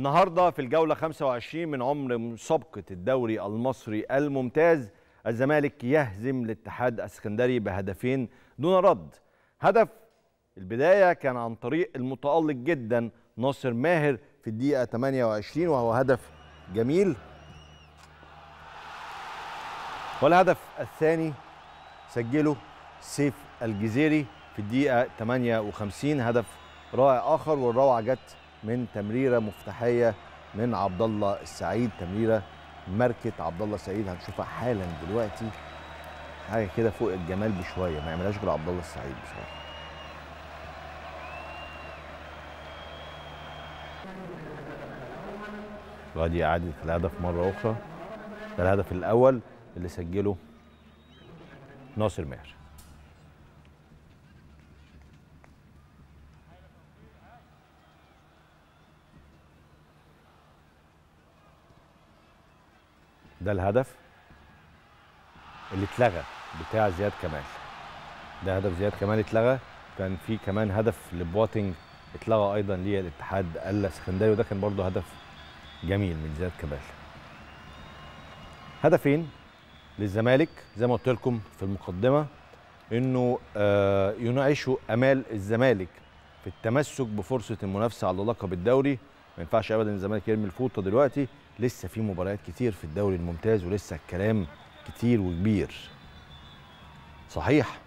النهارده في الجولة 25 من عمر مسابقة الدوري المصري الممتاز الزمالك يهزم الاتحاد السكندري بهدفين دون رد. هدف البداية كان عن طريق المتألق جدا ناصر ماهر في الدقيقة 28 وهو هدف جميل. والهدف الثاني سجله سيف الجزيري في الدقيقة 58 هدف رائع آخر والروعة جت من تمريرة مفتاحية من عبد الله السعيد. تمريرة ماركه عبد الله السعيد هنشوفها حالا دلوقتي. حاجة كده فوق الجمال بشوية ما يعملهاش غير عبد الله السعيد بصراحة. وادي إعادة الهدف مرة أخرى. ده الهدف الأول اللي سجله ناصر ماهر. ده الهدف اللي اتلغى بتاع زياد كمال. ده هدف زياد كمال اتلغى. كان في كمان هدف لبواتنج اتلغى أيضا للاتحاد السكندري وده كان برضه هدف جميل من زياد كمال. هدفين للزمالك زي ما قلت لكم في المقدمة إنه آه ينعشوا أمال الزمالك في التمسك بفرصة المنافسة على لقب الدوري. ما ينفعش ابدا الزمالك يرمي الفوطة دلوقتي. لسه في مباريات كتير في الدوري الممتاز ولسه الكلام كتير وكبير. صحيح.